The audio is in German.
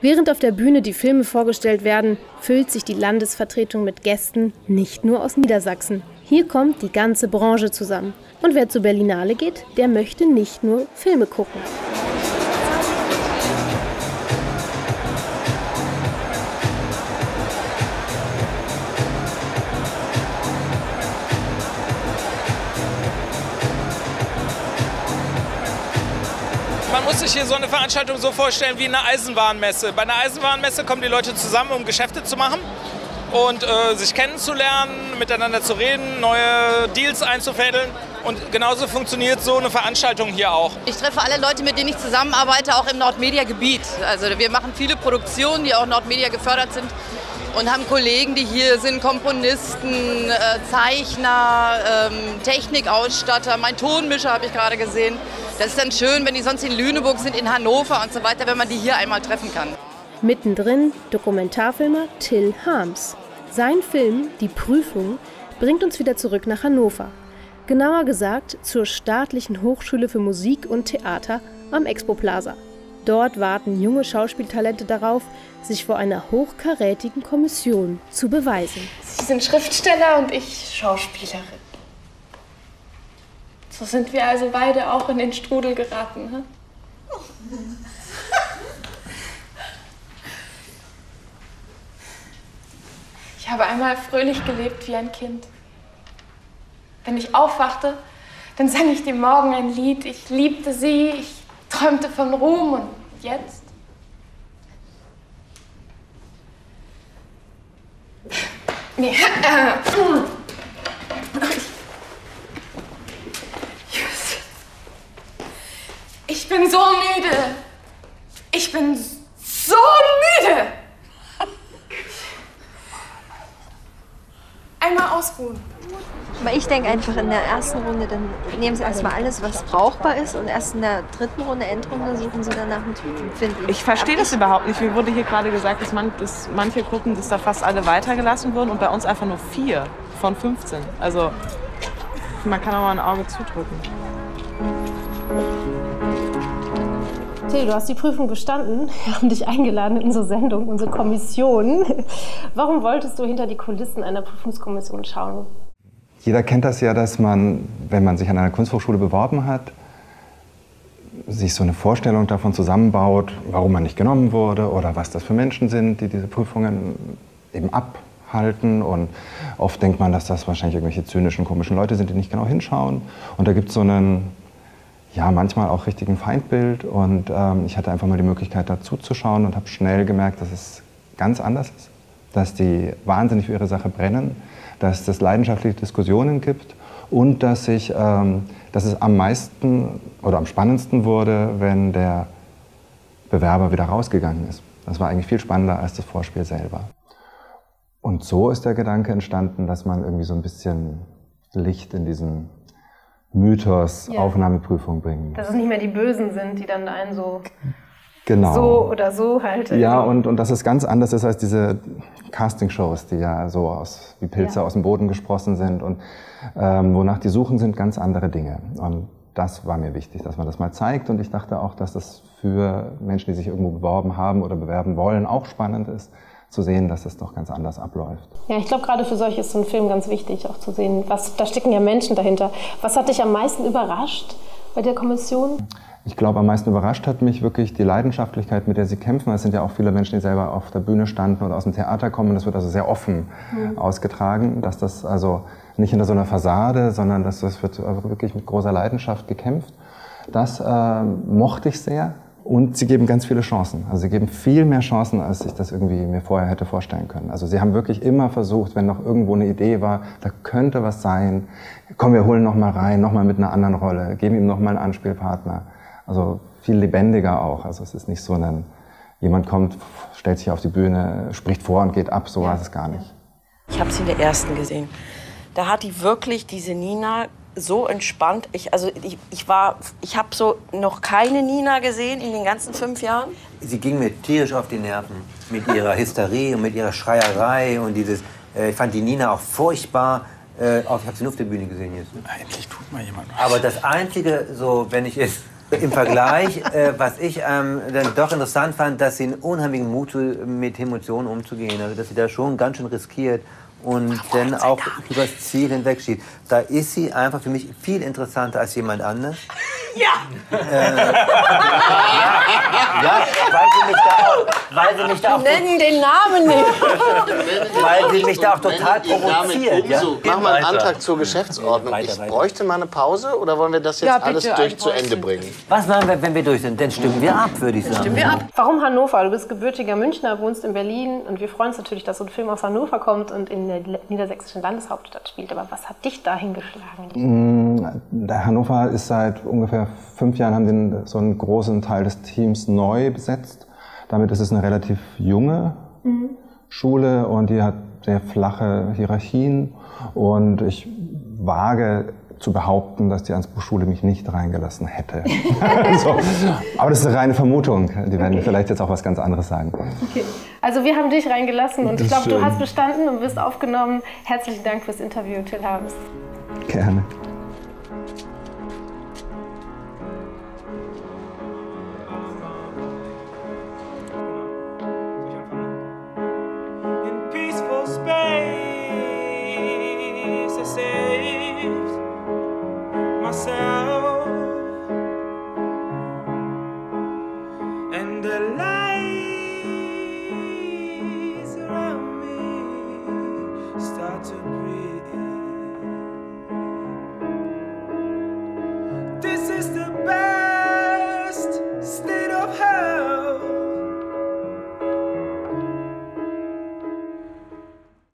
Während auf der Bühne die Filme vorgestellt werden, füllt sich die Landesvertretung mit Gästen nicht nur aus Niedersachsen. Hier kommt die ganze Branche zusammen. Und wer zur Berlinale geht, der möchte nicht nur Filme gucken. Man muss sich hier so eine Veranstaltung so vorstellen wie eine Eisenbahnmesse. Bei einer Eisenbahnmesse kommen die Leute zusammen, um Geschäfte zu machen und äh, sich kennenzulernen, miteinander zu reden, neue Deals einzufädeln. Und genauso funktioniert so eine Veranstaltung hier auch. Ich treffe alle Leute, mit denen ich zusammenarbeite, auch im Nordmedia-Gebiet. Also wir machen viele Produktionen, die auch Nordmedia gefördert sind und haben Kollegen, die hier sind, Komponisten, äh, Zeichner, ähm, Technikausstatter, mein Tonmischer habe ich gerade gesehen. Das ist dann schön, wenn die sonst in Lüneburg sind, in Hannover und so weiter, wenn man die hier einmal treffen kann. Mittendrin Dokumentarfilmer Till Harms. Sein Film Die Prüfung bringt uns wieder zurück nach Hannover. Genauer gesagt zur Staatlichen Hochschule für Musik und Theater am Expo Plaza. Dort warten junge Schauspieltalente darauf, sich vor einer hochkarätigen Kommission zu beweisen. Sie sind Schriftsteller und ich Schauspielerin. So sind wir also beide auch in den Strudel geraten. Hm? Ich habe einmal fröhlich gelebt wie ein Kind. Wenn ich aufwachte, dann sang ich dem Morgen ein Lied. Ich liebte sie, ich träumte von Ruhm und jetzt? Nee. Äh, ich bin so müde. Ich bin so müde. Einmal ausruhen. Aber ich denke einfach in der ersten Runde, dann nehmen sie erstmal alles, was brauchbar ist und erst in der dritten Runde, Endrunde, suchen sie dann nach einem Typen, finde ich. Ich verstehe das überhaupt nicht. Mir wurde hier gerade gesagt, dass, man, dass manche Gruppen, dass da fast alle weitergelassen wurden und bei uns einfach nur vier von 15. Also man kann auch mal ein Auge zudrücken. Till, du hast die Prüfung bestanden. Wir haben dich eingeladen in unsere Sendung, unsere Kommission. Warum wolltest du hinter die Kulissen einer Prüfungskommission schauen? Jeder kennt das ja, dass man, wenn man sich an einer Kunsthochschule beworben hat, sich so eine Vorstellung davon zusammenbaut, warum man nicht genommen wurde oder was das für Menschen sind, die diese Prüfungen eben abhalten. Und oft denkt man, dass das wahrscheinlich irgendwelche zynischen, komischen Leute sind, die nicht genau hinschauen. Und da gibt es so einen, ja, manchmal auch richtigen Feindbild. Und ähm, ich hatte einfach mal die Möglichkeit, dazu zu und habe schnell gemerkt, dass es ganz anders ist. Dass die wahnsinnig für ihre Sache brennen, dass es leidenschaftliche Diskussionen gibt und dass, ich, ähm, dass es am meisten oder am spannendsten wurde, wenn der Bewerber wieder rausgegangen ist. Das war eigentlich viel spannender als das Vorspiel selber. Und so ist der Gedanke entstanden, dass man irgendwie so ein bisschen Licht in diesen Mythos Ja. Aufnahmeprüfung bringen muss. Dass es nicht mehr die Bösen sind, die dann einen so, Genau. so oder so halt. Ja, und, und dass es ganz anders ist als diese Castingshows, die ja so aus, wie Pilze Ja. aus dem Boden gesprossen sind und ähm, wonach die suchen, sind ganz andere Dinge. Und das war mir wichtig, dass man das mal zeigt. Und ich dachte auch, dass das für Menschen, die sich irgendwo beworben haben oder bewerben wollen, auch spannend ist, zu sehen, dass es doch ganz anders abläuft. Ja, ich glaube, gerade für solche ist so ein Film ganz wichtig, auch zu sehen, was, da stecken ja Menschen dahinter. Was hat dich am meisten überrascht bei der Kommission? Ich glaube, am meisten überrascht hat mich wirklich die Leidenschaftlichkeit, mit der sie kämpfen. Es sind ja auch viele Menschen, die selber auf der Bühne standen oder aus dem Theater kommen. Das wird also sehr offen ausgetragen, dass das also nicht hinter so einer Fassade, sondern dass das wird wirklich mit großer Leidenschaft gekämpft. Das äh, mochte ich sehr. Und sie geben ganz viele Chancen. Also sie geben viel mehr Chancen, als ich das irgendwie mir vorher hätte vorstellen können. Also sie haben wirklich immer versucht, wenn noch irgendwo eine Idee war, da könnte was sein, komm, wir holen noch mal rein, noch mal mit einer anderen Rolle, geben ihm noch mal einen Anspielpartner. Also viel lebendiger auch. Also es ist nicht so ein, jemand kommt, stellt sich auf die Bühne, spricht vor und geht ab. So war es gar nicht. Ich habe sie in der ersten gesehen. Da hat die wirklich, diese Nina, so entspannt. Ich, also ich, ich war, ich habe so noch keine Nina gesehen in den ganzen fünf Jahren. Sie ging mir tierisch auf die Nerven. Mit ihrer Hysterie und mit ihrer Schreierei und dieses. Äh, ich fand die Nina auch furchtbar. Äh, auch, ich habe sie nur auf der Bühne gesehen jetzt. Endlich tut mal jemand was. Aber das Einzige, so, wenn ich jetzt Im Vergleich, äh, was ich ähm, dann doch interessant fand, dass sie einen unheimlichen Mut mit Emotionen umzugehen. Also, dass sie da schon ganz schön riskiert und dann auch übers Ziel hinweg schießt. Da ist sie einfach für mich viel interessanter als jemand anders. Ja! Äh, ja, weil sie mich da auch, weil sie mich da auch, Nennen den Namen nicht. weil sie mich da auch total provoziert. Ja? Machen wir einen Antrag zur Geschäftsordnung. Weiter, Ich bräuchte mal eine Pause oder wollen wir das jetzt Ja, bitte, alles durch zu. Ende bringen? Was machen wir, wenn wir durch sind? Dann stimmen wir ab, würde ich sagen. Stimmen wir ab. Warum Hannover? Du bist gebürtiger Münchner, wohnst in Berlin und wir freuen uns natürlich, dass so ein Film aus Hannover kommt und in der niedersächsischen Landeshauptstadt spielt. Aber was hat dich dahin geschlagen? Der Hannover ist seit ungefähr fünf Jahren, haben den, so einen großen Teil des Teams neu besetzt. Damit ist es eine relativ junge Schule und die hat sehr flache Hierarchien. Und ich wage zu behaupten, dass die Ansbruchschule mich nicht reingelassen hätte. so. Aber das ist eine reine Vermutung. Die werden vielleicht jetzt auch was ganz anderes sagen. Okay. Also wir haben dich reingelassen und ich Das glaube, du hast bestanden und bist aufgenommen. Herzlichen Dank fürs Interview, Till Harms. Gerne.